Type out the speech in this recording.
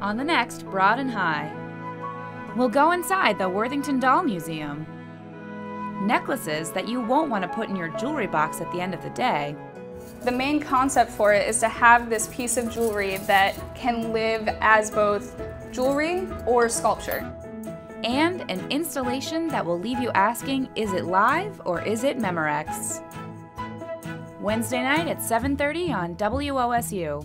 on the next Broad and High. We'll go inside the Worthington Doll Museum. Necklaces that you won't want to put in your jewelry box at the end of the day. The main concept for it is to have this piece of jewelry that can live as both jewelry or sculpture. And an installation that will leave you asking, is it live or is it Memorex? Wednesday night at 7:30 on WOSU.